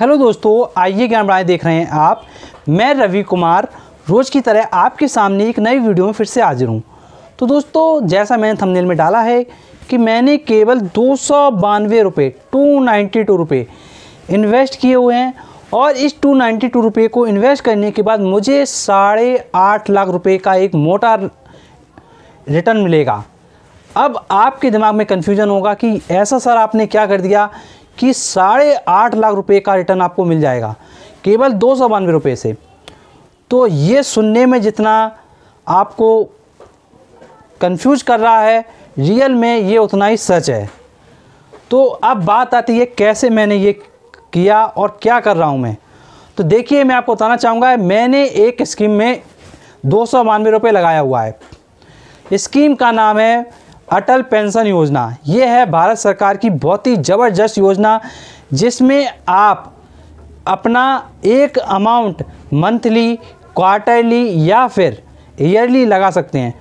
Hello दोस्तों, आइए ज्ञान बढ़ाए, देख रहे हैं आप। मैं रवि कुमार, रोज़ की तरह आपके सामने एक नई वीडियो में फिर से हाजिर हूँ। तो दोस्तों, जैसा मैंने थंबनेल में डाला है कि मैंने केवल दो सौ बानवे रुपये टू नाइन्टी टू रुपये इन्वेस्ट किए हुए हैं और इस टू नाइन्टी टू रुपये को इन्वेस्ट करने के बाद मुझे साढ़े आठ लाख रुपये का एक मोटा रिटर्न मिलेगा। अब आपके दिमाग में कन्फ्यूज़न होगा कि ऐसा सर आपने क्या कर दिया? कि साढ़े आठ लाख रुपए का रिटर्न आपको मिल जाएगा। केवल दो सौ बानवे रुपये से। तो ये सुनने में जितना आपको कंफ्यूज कर रहा है रियल में ये उतना ही सच है। तो अब बात आती है कैसे मैंने ये किया और क्या कर रहा हूँ मैं। तो देखिए, मैं आपको बताना चाहूँगा, मैंने एक स्कीम में दो सौ लगाया हुआ है। स्कीम का नाम है अटल पेंशन योजना। ये है भारत सरकार की बहुत ही ज़बरदस्त योजना, जिसमें आप अपना एक अमाउंट मंथली क्वार्टरली या फिर ईयरली लगा सकते हैं।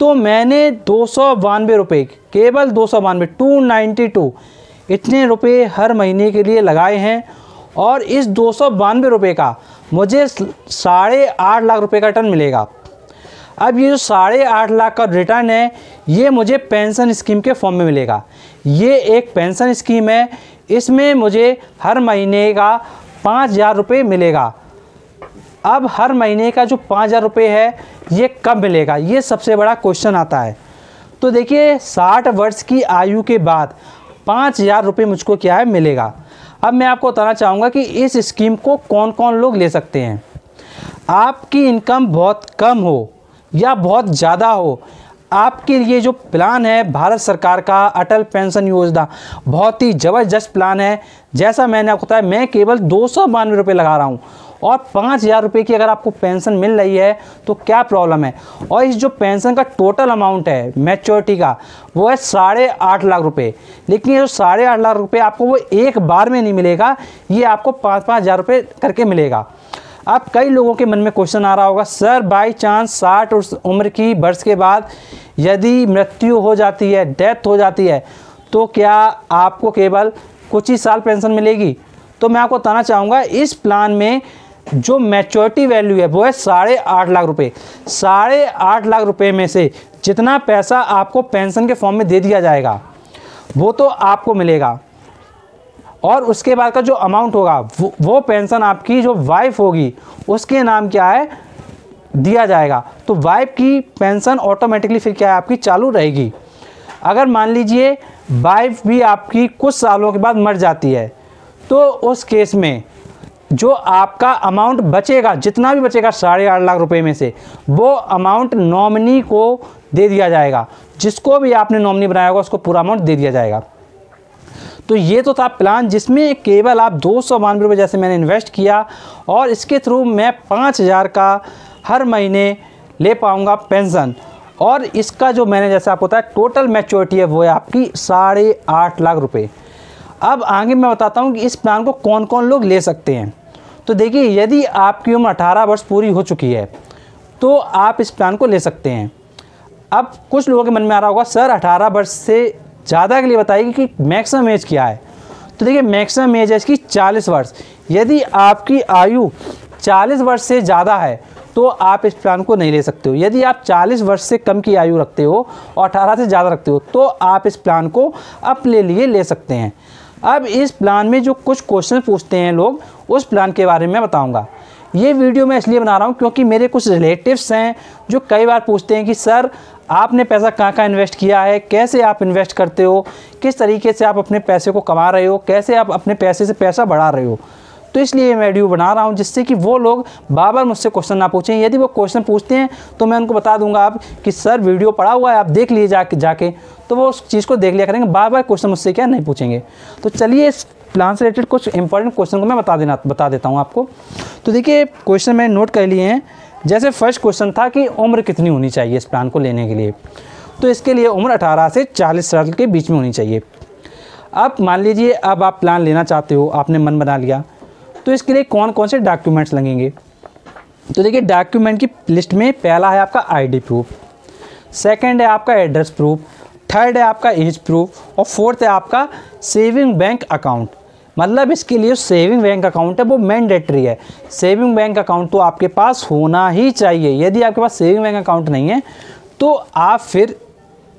तो मैंने दो सौ बानवे रुपये केवल दो सौ बानवे टू नाइन्टी टू इतने रुपये हर महीने के लिए लगाए हैं। और इस दो सौ बानवे रुपये का मुझे साढ़े आठ लाख रुपये का रिटर्न मिलेगा। अब ये जो साढ़े आठ लाख का रिटर्न है, ये मुझे पेंशन स्कीम के फॉर्म में मिलेगा। ये एक पेंशन स्कीम है, इसमें मुझे हर महीने का पाँच हज़ार रुपये मिलेगा। अब हर महीने का जो पाँच हज़ार रुपये है, ये कब मिलेगा? ये सबसे बड़ा क्वेश्चन आता है। तो देखिए, साठ वर्ष की आयु के बाद पाँच हज़ार रुपये मुझको क्या है? मिलेगा। अब मैं आपको बताना चाहूँगा कि इस स्कीम को कौन कौन लोग ले सकते हैं। आपकी इनकम बहुत कम हो। या बहुत ज़्यादा हो, आपके लिए जो प्लान है भारत सरकार का अटल पेंशन योजना, बहुत ही ज़बरदस्त प्लान है। जैसा मैंने आपको बताया, मैं केवल दो सौ बानवे रुपये लगा रहा हूँ और पाँच हज़ार रुपये की अगर आपको पेंशन मिल रही है तो क्या प्रॉब्लम है? और इस जो पेंशन का टोटल अमाउंट है मैच्योरिटी का, वो है साढ़े आठ लाख रुपए लेकिन ये जो साढ़े आठ लाख रुपए आपको वो एक बार में नहीं मिलेगा, ये आपको पाँच पाँच हज़ार रुपये करके मिलेगा। अब कई लोगों के मन में क्वेश्चन आ रहा होगा, सर बाई चांस साठ उम्र की वर्ष के बाद यदि मृत्यु हो जाती है डेथ हो जाती है तो क्या आपको केवल कुछ ही साल पेंशन मिलेगी? तो मैं आपको बताना चाहूँगा, इस प्लान में जो मैच्योरिटी वैल्यू है, वो है साढ़े आठ लाख रुपए। साढ़े आठ लाख रुपए में से जितना पैसा आपको पेंशन के फॉर्म में दे दिया जाएगा, वो तो आपको मिलेगा। और उसके बाद का जो अमाउंट होगा वो, वो पेंशन आपकी जो वाइफ होगी उसके नाम क्या है? दिया जाएगा। तो वाइफ की पेंशन ऑटोमेटिकली फिर क्या है? आपकी चालू रहेगी। अगर मान लीजिए वाइफ भी आपकी कुछ सालों के बाद मर जाती है तो उस केस में जो आपका अमाउंट बचेगा जितना भी बचेगा साढ़े आठ लाख रुपए में से वो अमाउंट नॉमिनी को दे दिया जाएगा। जिसको भी आपने नॉमिनी बनाया होगा उसको पूरा अमाउंट दे दिया जाएगा। तो ये तो था प्लान जिसमें केवल आप दो सौ बानवे रुपये जैसे मैंने इन्वेस्ट किया और इसके थ्रू मैं पाँच हज़ार का हर महीने ले पाऊँगा पेंशन और इसका जो मैंने जैसे आपको बताया टोटल मैच्योरिटी है वो है आपकी साढ़े आठ लाख रुपये अब आगे मैं बताता हूँ कि इस प्लान को कौन कौन लोग ले सकते हैं। तो देखिए, यदि आपकी उम्र अठारह वर्ष पूरी हो चुकी है तो आप इस प्लान को ले सकते हैं। अब कुछ लोगों के मन में आ रहा होगा, सर, अठारह वर्ष से ज़्यादा के लिए बताएगी कि मैक्सिमम एज क्या है। तो देखिए मैक्सिमम एज है इसकी चालीस वर्ष। यदि आपकी आयु चालीस वर्ष से ज़्यादा है तो आप इस प्लान को नहीं ले सकते हो। यदि आप 40 वर्ष से कम की आयु रखते हो और 18 से ज़्यादा रखते हो तो आप इस प्लान को अपने लिए ले सकते हैं। अब इस प्लान में जो कुछ क्वेश्चन पूछते हैं लोग, उस प्लान के बारे में बताऊँगा। ये वीडियो मैं इसलिए बना रहा हूँ क्योंकि मेरे कुछ रिलेटिव्स हैं जो कई बार पूछते हैं कि, सर आपने पैसा कहाँ कहाँ इन्वेस्ट किया है? कैसे आप इन्वेस्ट करते हो? किस तरीके से आप अपने पैसे को कमा रहे हो? कैसे आप अपने पैसे से पैसा बढ़ा रहे हो? तो इसलिए मैं वीडियो बना रहा हूँ, जिससे कि वो लोग बार बार मुझसे क्वेश्चन ना पूछें। यदि वो क्वेश्चन पूछते हैं तो मैं उनको बता दूँगा आप कि, सर वीडियो पड़ा हुआ है, आप देख लीजिए जाके जाके। तो वो उस चीज़ को देख लिया करेंगे। बार बार क्वेश्चन मुझसे क्या नहीं पूछेंगे। तो चलिए इस प्लान से रिलेटेड कुछ इंपॉर्टेंट क्वेश्चन को मैं बता देना, बता देता हूँ आपको। तो देखिए क्वेश्चन मैंने नोट कर लिए हैं। जैसे फ़र्स्ट क्वेश्चन था कि उम्र कितनी होनी चाहिए इस प्लान को लेने के लिए। तो इसके लिए उम्र अठारह से चालीस साल के बीच में होनी चाहिए। अब मान लीजिए, अब आप प्लान लेना चाहते हो, आपने मन बना लिया तो इसके लिए कौन कौन से डॉक्यूमेंट्स लगेंगे? तो देखिए डॉक्यूमेंट की लिस्ट में पहला है आपका आईडी प्रूफ सेकंड है आपका एड्रेस प्रूफ थर्ड है आपका एज प्रूफ और फोर्थ है आपका सेविंग बैंक अकाउंट मतलब इसके लिए सेविंग बैंक अकाउंट है, वो मैंडेटरी है। सेविंग बैंक अकाउंट तो आपके पास होना ही चाहिए। यदि आपके पास सेविंग बैंक अकाउंट नहीं है तो आप फिर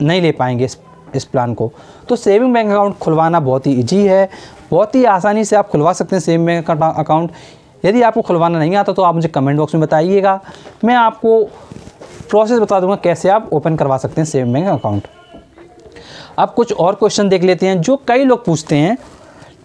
नहीं ले पाएँगे इस इस प्लान को। तो सेविंग बैंक अकाउंट खुलवाना बहुत ही ईजी है। बहुत ही आसानी से आप खुलवा सकते हैं सेविंग बैंक अकाउंट यदि आपको खुलवाना नहीं आता तो आप मुझे कमेंट बॉक्स में बताइएगा। मैं आपको प्रोसेस बता दूँगा कैसे आप ओपन करवा सकते हैं सेविंग बैंक अकाउंट अब कुछ और क्वेश्चन देख लेते हैं, जो कई लोग पूछते हैं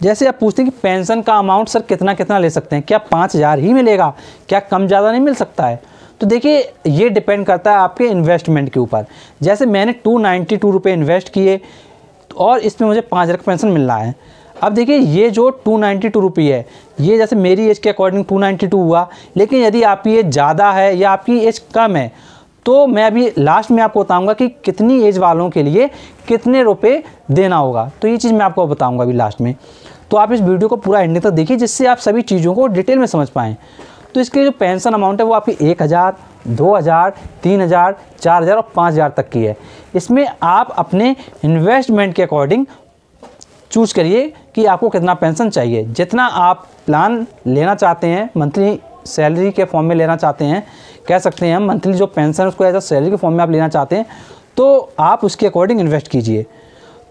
जैसे आप पूछते हैं कि पेंशन का अमाउंट सर कितना कितना ले सकते हैं, क्या पाँच हज़ार ही मिलेगा? क्या कम ज़्यादा नहीं मिल सकता है? तो देखिए, ये डिपेंड करता है आपके इन्वेस्टमेंट के ऊपर। जैसे मैंने टू नाइन्टी टू रुपये इन्वेस्ट किए, और इसमें मुझे पाँच हज़ार का पेंशन मिल रहा है। अब देखिए, ये जो टू नाइन्टी टू रुपी है, ये जैसे मेरी एज के अकॉर्डिंग टू नाइन्टी टू हुआ, लेकिन यदि आपकी एज ज़्यादा है या आपकी एज कम है तो मैं अभी लास्ट में आपको बताऊँगा कि कितनी एज वालों के लिए कितने रुपए देना होगा। तो ये चीज़ मैं आपको बताऊँगा अभी लास्ट में। तो आप इस वीडियो को पूरा एंडिंग तक देखिए जिससे आप सभी चीज़ों को डिटेल में समझ पाएँ। तो इसके जो पेंशन अमाउंट है वो आपकी एक हज़ार, दो हज़ार, तीन हज़ार, चार हज़ार और पाँच हज़ार तक की है। इसमें आप अपने इन्वेस्टमेंट के अकॉर्डिंग चूज़ करिए कि आपको कितना पेंशन चाहिए। जितना आप प्लान लेना चाहते हैं मंथली सैलरी के फॉर्म में लेना चाहते हैं, कह सकते हैं हम मंथली जो पेंशन उसको एज अ सैलरी के फॉर्म में आप लेना चाहते हैं तो आप उसके अकॉर्डिंग इन्वेस्ट कीजिए।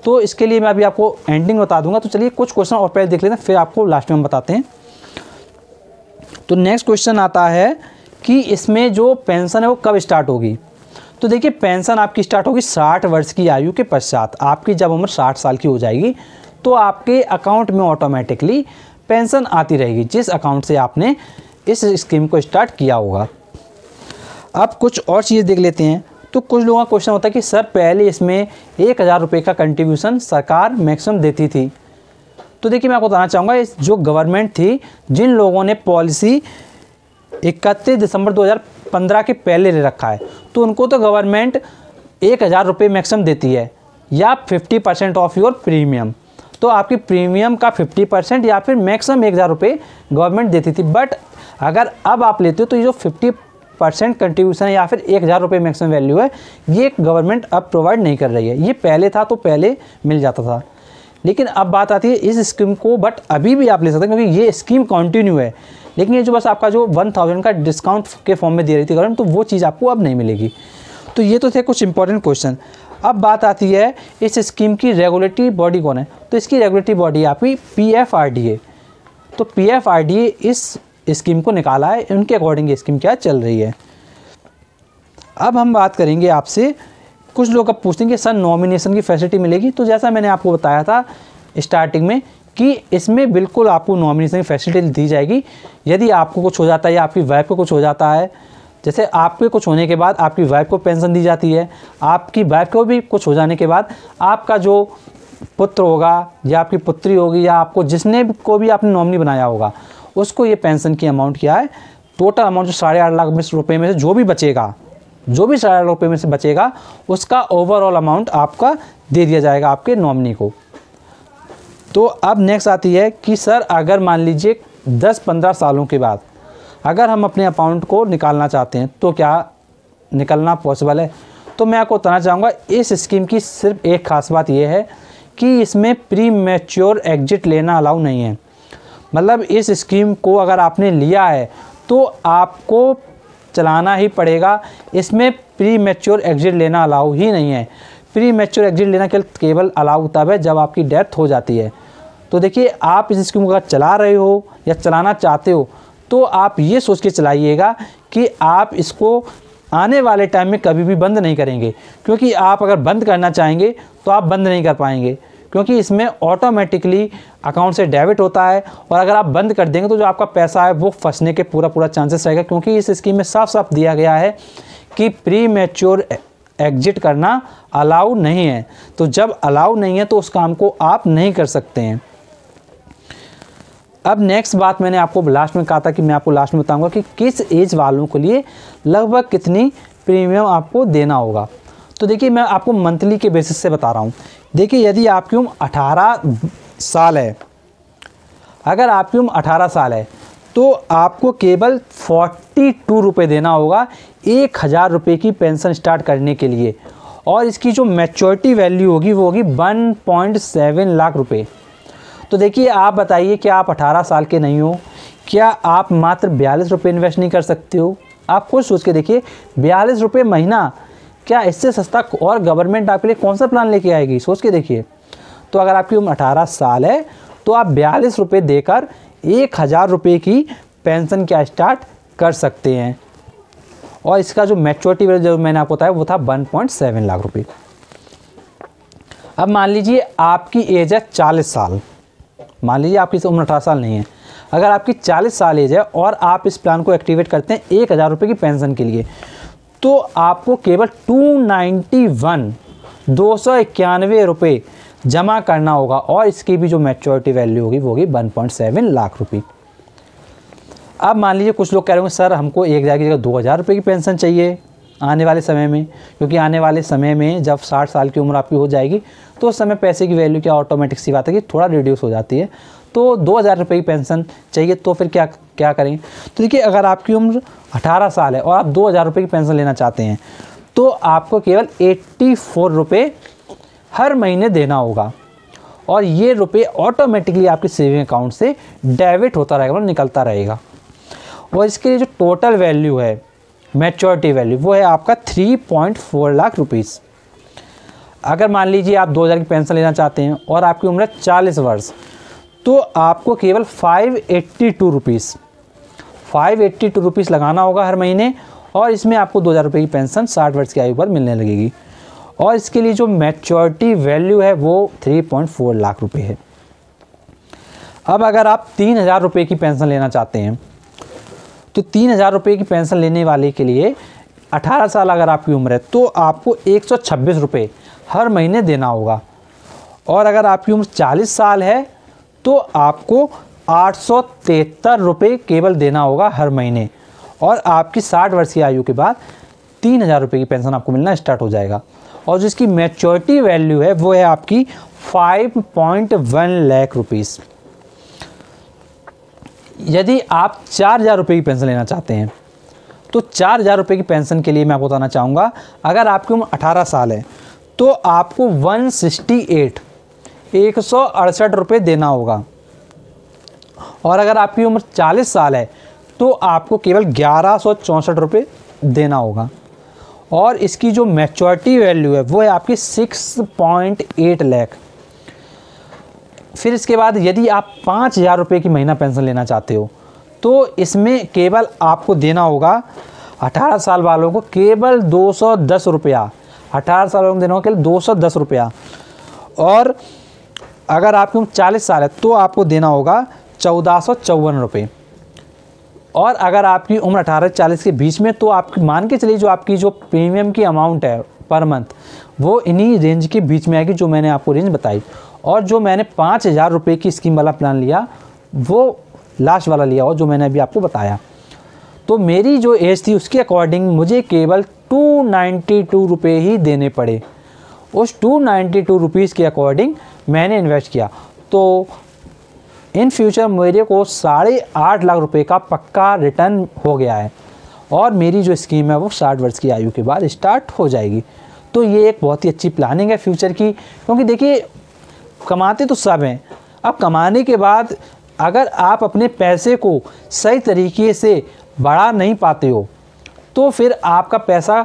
तो इसके लिए मैं अभी आपको एंडिंग बता दूँगा। तो चलिए कुछ क्वेश्चन और पहले देख लेते हैं, फिर आपको लास्ट में हम बताते हैं। तो नेक्स्ट क्वेश्चन आता है कि इसमें जो पेंशन है वो कब स्टार्ट होगी? तो देखिए पेंशन आपकी स्टार्ट होगी साठ वर्ष की आयु के पश्चात। आपकी जब उम्र साठ साल की हो जाएगी तो आपके अकाउंट में ऑटोमेटिकली पेंशन आती रहेगी, जिस अकाउंट से आपने इस स्कीम को स्टार्ट किया होगा। अब कुछ और चीज़ देख लेते हैं। तो कुछ लोगों का क्वेश्चन होता है कि, सर, पहले इसमें एक हज़ार रुपये का कंट्रीब्यूशन सरकार मैक्सिमम देती थी। तो देखिए, मैं आपको बताना चाहूँगा, इस जो गवर्नमेंट थी, जिन लोगों ने पॉलिसी इकतीस दिसंबर 2015 के पहले ले रखा है तो उनको तो गवर्नमेंट एक हज़ार रुपये मैक्सिमम देती है, या fifty percent of your premium तो आपकी प्रीमियम का फिफ्टी परसेंट या फिर मैक्सिमम एक हज़ार रुपये गवर्नमेंट देती थी। बट अगर अब आप लेते हो तो ये जो फिफ्टी परसेंट कंट्रीब्यूशन या फिर एक हज़ार रुपये मैक्सिमम वैल्यू है, ये गवर्नमेंट अब प्रोवाइड नहीं कर रही है। ये पहले था तो पहले मिल जाता था। लेकिन अब बात आती है इस स्कीम को बट अभी भी आप ले सकते हैं क्योंकि ये स्कीम कंटिन्यू है। लेकिन ये जो बस आपका जो वन थाउज़ेंड का डिस्काउंट के फॉर्म में दे रही थी गवर्नमेंट तो वो चीज़ आपको अब नहीं मिलेगी। तो ये तो थे कुछ इंपॉर्टेंट क्वेश्चन अब बात आती है इस स्कीम की रेगुलेटरी बॉडी कौन है? तो इसकी रेगुलेटरी बॉडी आपकी P F R D A तो P F R D A इस स्कीम को निकाला है, उनके अकॉर्डिंग स्कीम क्या चल रही है। अब हम बात करेंगे आपसे, कुछ लोग अब कि सर नॉमिनेशन की फैसिलिटी मिलेगी? तो जैसा मैंने आपको बताया था स्टार्टिंग में कि इसमें बिल्कुल आपको नॉमिनेशन की फैसिलिटी दी जाएगी। यदि आपको कुछ हो जाता है या आपकी वाइफ को कुछ हो जाता है, जैसे आपके कुछ होने के बाद आपकी वाइफ को पेंशन दी जाती है, आपकी वाइफ को भी कुछ हो जाने के बाद आपका जो पुत्र होगा या आपकी पुत्री होगी या आपको जिसने को भी आपने नॉमिनी बनाया होगा उसको ये पेंशन की अमाउंट क्या है। टोटल अमाउंट जो साढ़े आठ लाख रुपये में से जो भी बचेगा, जो भी साढ़े आठ रुपये में से बचेगा, उसका ओवरऑल अमाउंट आपका दे दिया जाएगा आपके नॉमिनी को। तो अब नेक्स्ट आती है कि सर, अगर मान लीजिए दस पंद्रह सालों के बाद अगर हम अपने अकाउंट को निकालना चाहते हैं तो क्या निकलना पॉसिबल है? तो मैं आपको बताना चाहूँगा, इस स्कीम की सिर्फ़ एक ख़ास बात यह है कि इसमें प्री मैच्योर एग्जिट लेना अलाउ नहीं है। मतलब इस स्कीम को अगर आपने लिया है तो आपको चलाना ही पड़ेगा। इसमें प्री मेच्योर एग्जिट लेना अलाउ ही नहीं है। प्री मेच्योर एग्जिट लेना केवल अलाउ तब है जब आपकी डेथ हो जाती है। तो देखिए, आप इस स्कीम को अगर चला रहे हो या चलाना चाहते हो तो आप ये सोच के चलाइएगा कि आप इसको आने वाले टाइम में कभी भी बंद नहीं करेंगे। क्योंकि आप अगर बंद करना चाहेंगे तो आप बंद नहीं कर पाएँगे। क्योंकि इसमें ऑटोमेटिकली अकाउंट से डेबिट होता है और अगर आप बंद कर देंगे तो जो आपका पैसा है वो फंसने के पूरा पूरा चांसेस रहेगा क्योंकि इस स्कीम में साफ़ साफ़ दिया गया है कि प्री मेच्योर एग्जिट करना अलाउ नहीं है। तो जब अलाउ नहीं है तो उस काम को आप नहीं कर सकते हैं। अब नेक्स्ट बात मैंने आपको लास्ट में कहा था कि मैं आपको लास्ट में बताऊँगा कि किस एज वालों के लिए लगभग कितनी प्रीमियम आपको देना होगा। तो देखिए, मैं आपको मंथली के बेसिस से बता रहा हूँ। देखिए, यदि आपकी उम्र अठारह साल है, अगर आपकी उम्र अठारह साल है तो आपको केवल फोर्टी टू रुपये देना होगा एक हज़ार रुपये की पेंशन स्टार्ट करने के लिए। और इसकी जो मैच्योरिटी वैल्यू होगी, वो होगी वन पॉइंट सेवन लाख रुपये तो देखिए, आप बताइए कि आप 18 साल के नहीं हो? क्या आप मात्र बयालीस रुपये इन्वेस्ट नहीं कर सकते हो? आप खुद सोच के देखिए, बयालीस रुपये महीना क्या इससे सस्ता और गवर्नमेंट आपके लिए कौन सा प्लान लेके आएगी? सोच के देखिए। तो अगर आपकी उम्र अठारह साल है तो आप बयालीस रुपये देकर एक हज़ार रुपये की पेंशन क्या स्टार्ट कर सकते हैं। और इसका जो मैच्योरिटी जो मैंने आपको बताया, वो था वन पॉइंट सेवन लाख रुपये अब मान लीजिए आपकी एज है चालीस साल। मान लीजिए आपकी उम्र अठारह साल नहीं है। अगर आपकी चालीस साल एज है और आप इस प्लान को एक्टिवेट करते हैं एक हज़ार रुपये की पेंशन के लिए तो आपको केवल टू नाइन्टी वन दो सौ इक्यानवे रुपये जमा करना होगा और इसकी भी जो मेच्योरिटी वैल्यू होगी, वो होगी वन पॉइंट सेवन लाख रुपये अब मान लीजिए कुछ लोग कह रहे होंगे, सर, हमको एक हज़ार की जगह दो हज़ार रुपये की पेंशन चाहिए आने वाले समय में, क्योंकि आने वाले समय में जब साठ साल की उम्र आपकी हो जाएगी तो उस समय पैसे की वैल्यू क्या ऑटोमेटिक सी बात है कि थोड़ा रिड्यूस हो जाती है। तो दो हज़ार रुपये की पेंशन चाहिए तो फिर क्या क्या करें? तो देखिए, अगर आपकी उम्र अठारह साल है और आप दो हज़ार रुपये की पेंशन लेना चाहते हैं तो आपको केवल एट्टी फोर रुपये हर महीने देना होगा। और ये रुपये ऑटोमेटिकली आपके सेविंग अकाउंट से डेबिट होता रहेगा मतलब निकलता रहेगा। और इसके लिए जो टोटल वैल्यू है मैच्योरिटी वैल्यू वो है आपका three point four lakh rupees अगर मान लीजिए आप दो हज़ार की पेंशन लेना चाहते हैं और आपकी उम्र है चालीस वर्ष तो आपको केवल five eighty two rupees five eighty two लगाना होगा हर महीने और इसमें आपको दो हज़ार की पेंशन साठ वर्ष की आयु पर मिलने लगेगी। और इसके लिए जो मैच्योरिटी वैल्यू है वो थ्री पॉइंट फोर लाख रुपये है। अब अगर आप तीन हज़ार रुपये की पेंशन लेना चाहते हैं तो तीन हज़ार रुपये की पेंशन लेने वाले के लिए अठारह साल अगर आपकी उम्र है तो आपको एक सौ छब्बीस रुपये हर महीने देना होगा। और अगर आपकी उम्र चालीस साल है तो आपको आठ सौ केवल देना होगा हर महीने। और आपकी साठ वर्ष की आयु के बाद तीन हज़ार रुपये की पेंशन आपको मिलना स्टार्ट हो जाएगा। और जिसकी मैच्योरिटी वैल्यू है, वो है आपकी five point one lakh rupees यदि आप चार हज़ार रुपये की पेंशन लेना चाहते हैं तो चार हज़ार रुपये की पेंशन के लिए मैं आपको बताना चाहूँगा, अगर आपकी उम्र अठारह साल है तो आपको वन सिक्सटी एट एक सौ अड़सठ रुपये देना होगा। और अगर आपकी उम्र चालीस साल है तो आपको केवल ग्यारह सौ चौंसठ रुपये देना होगा। और इसकी जो मैच्योरिटी वैल्यू है, वो है आपकी सिक्स पॉइंट एट लैख फिर इसके बाद यदि आप पाँच हज़ार रुपये की महीना पेंशन लेना चाहते हो तो इसमें केवल आपको देना होगा अठारह साल वालों को केवल दो सौ दस रुपया। अठारह साल को देना होगा केवल दो सौ दस रुपया। और अगर आपकी उम्र चालीस साल है तो आपको देना होगा चौदह सौ चौवन रुपये। और अगर आपकी उम्र अठारह चालीस के बीच में तो आप मान के चलिए जो आपकी जो प्रीमियम की अमाउंट है पर मंथ वो इन्हीं रेंज के बीच में आएगी जो मैंने आपको रेंज बताई। और जो मैंने पाँच हज़ार रुपये की स्कीम वाला प्लान लिया, वो लास्ट वाला लिया और जो मैंने अभी आपको बताया। तो मेरी जो एज थी, उसके अकॉर्डिंग मुझे केवल टू नाइन्टी टू रुपये ही देने पड़े। उस टू नाइन्टी टू रुपीज़ के अकॉर्डिंग मैंने इन्वेस्ट किया। तो इन फ्यूचर मेरे को साढ़े आठ लाख रुपए का पक्का रिटर्न हो गया है। और मेरी जो स्कीम है वो साठ वर्ष की आयु के बाद स्टार्ट हो जाएगी। तो ये एक बहुत ही अच्छी प्लानिंग है फ्यूचर की, क्योंकि देखिए, कमाते तो सब हैं। अब कमाने के बाद अगर आप अपने पैसे को सही तरीके से बढ़ा नहीं पाते हो तो फिर आपका पैसा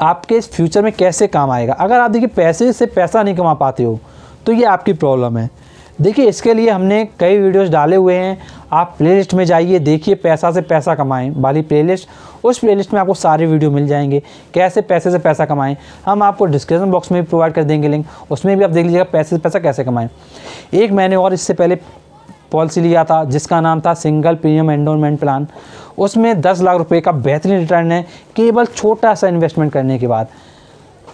आपके फ्यूचर में कैसे काम आएगा? अगर आप देखिए पैसे से पैसा नहीं कमा पाते हो तो ये आपकी प्रॉब्लम है। देखिए, इसके लिए हमने कई वीडियोस डाले हुए हैं। आप प्लेलिस्ट में जाइए, देखिए पैसा से पैसा कमाएँ, वाली प्लेलिस्ट। उस प्लेलिस्ट में आपको सारे वीडियो मिल जाएँगे, कैसे पैसे से पैसा कमाएँ। हम आपको डिस्क्रिप्शन बॉक्स में भी प्रोवाइड कर देंगे लिंक, उसमें भी आप देख लीजिएगा पैसे से पैसा कैसे कमाएँ। एक मैंने और इससे पहले पॉलिसी लिया था, जिसका नाम था सिंगल प्रीमियम एंडोनमेंट प्लान। उसमें दस लाख रुपये का बेहतरीन रिटर्न है, केवल छोटा सा इन्वेस्टमेंट करने के बाद।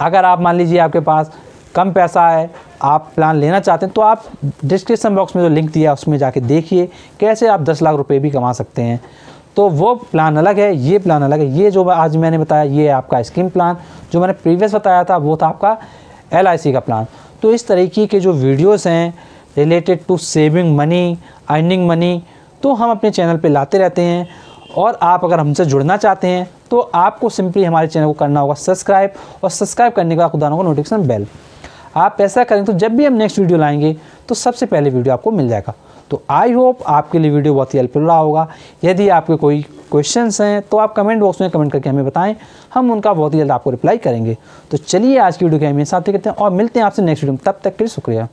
अगर आप मान लीजिए आपके पास कम पैसा है, आप प्लान लेना चाहते हैं तो आप डिस्क्रिप्शन बॉक्स में जो लिंक दिया उसमें जाके देखिए, कैसे आप दस लाख रुपए भी कमा सकते हैं। तो वो प्लान अलग है, ये प्लान अलग है, ये जो आज मैंने बताया, ये आपका स्कीम प्लान जो मैंने प्रीवियस बताया था, वो था आपका LIC का प्लान तो इस तरीके के जो वीडियोस हैं related to saving money earning money तो हम अपने चैनल पे लाते रहते हैं। और आप अगर हमसे जुड़ना चाहते हैं तो आपको सिंपली हमारे चैनल को करना होगा सब्सक्राइब और सब्सक्राइब करने का खुदा होगा नोटिफिकेशन बेल आप ऐसा करें तो जब भी हम नेक्स्ट वीडियो लाएँगे तो सबसे पहले वीडियो आपको मिल जाएगा। तो आई होप आपके लिए वीडियो बहुत ही हेल्पफुल रहा होगा। यदि आपके कोई क्वेश्चंस हैं तो आप कमेंट बॉक्स में कमेंट करके हमें बताएँ। हम उनका बहुत ही जल्द आपको रिप्लाई करेंगे। तो चलिए आज की वीडियो के हमें साथ ही करते हैं और मिलते हैं आपसे नेक्स्ट वीडियो में। तब तक के लिए शुक्रिया।